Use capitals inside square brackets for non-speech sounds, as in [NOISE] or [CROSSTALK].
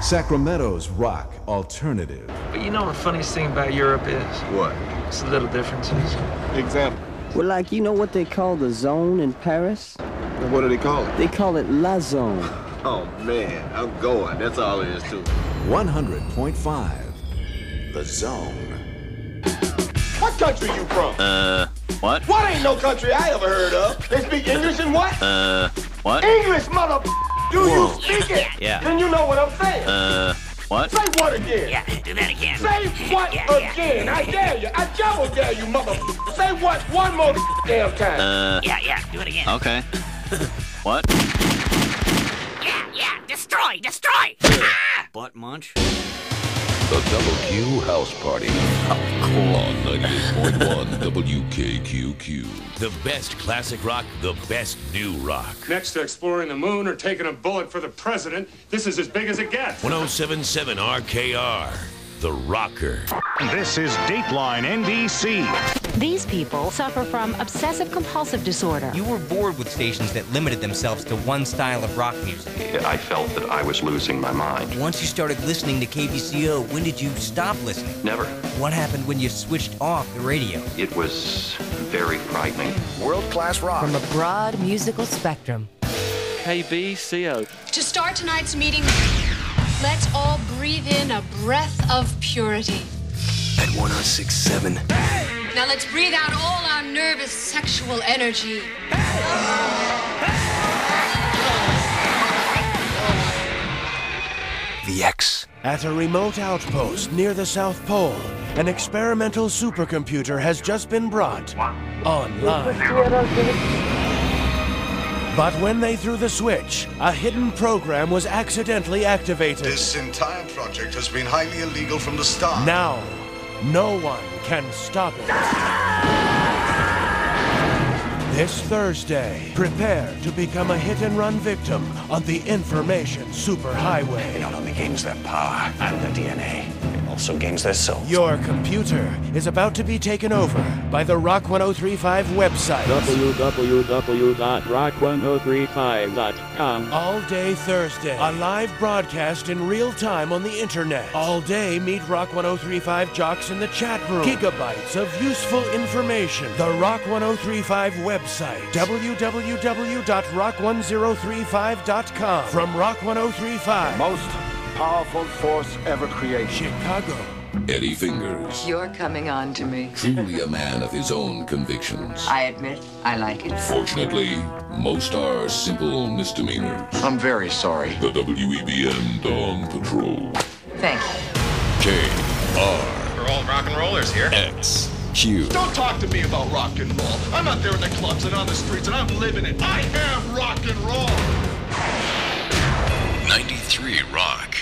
Sacramento's rock alternative. But you know the funniest thing about Europe is? What? It's the little differences. Example. Well, like, you know what they call the zone in Paris? What do they call it? They call it La Zone. Oh man, I'm going. That's all it is too. 100.5 The Zone. What country you from? Uh, what? What ain't no country I ever heard of? They speak English and what? Uh, what? English, mother. Do Whoa. you speak it? Yeah. Then you know what I'm saying. Uh, what? Say what again? Yeah, do that again. Say what Yeah, yeah, again? yeah. I dare you. I double dare you, mother. Say what one more damn time. Uh, Yeah, yeah, do it again. okay. [LAUGHS] what? Yeah, yeah, destroy, destroy. Ah! Butt munch? The Double Q House Party. On 98.1 WKQQ. The best classic rock, the best new rock. Next to exploring the moon or taking a bullet for the president, this is as big as it gets. 1077 RKR, The Rocker. This is Dateline NBC. These people suffer from obsessive compulsive disorder. You were bored with stations that limited themselves to one style of rock music. I felt that I was losing my mind. Once you started listening to KBCO, when did you stop listening? Never. What happened when you switched off the radio? It was very frightening. World class rock. From a broad musical spectrum. KBCO. To start tonight's meeting, let's all breathe in a breath of purity. At 1067. Now let's breathe out all our nervous sexual energy. The X. At a remote outpost near the South Pole, an experimental supercomputer has just been brought online. But when they threw the switch, a hidden program was accidentally activated. This entire project has been highly illegal from the start. Now, no one can stop it. This Thursday, prepare to become a hit and run victim on the information superhighway. It only gains their power and their DNA, also gains their soul. Your computer is about to be taken over by the Rock 1035 website. www.rock1035.com. All day Thursday, a live broadcast in real time on the internet. All day, meet Rock 1035 jocks in the chat room. Gigabytes of useful information. The Rock 1035 website, www.rock1035.com. From Rock 1035, Most powerful force ever created. Chicago. Eddie Fingers. You're coming on to me. Truly a man of his own convictions. I admit, I like it. Fortunately, most are simple misdemeanors. I'm very sorry. The WEBN Dawn Patrol. Thank you. K R We're all rock and rollers here. X Q. Don't talk to me about rock and roll. I'm out there in the clubs and on the streets and I'm living it. I am rock and roll. 93 Rock.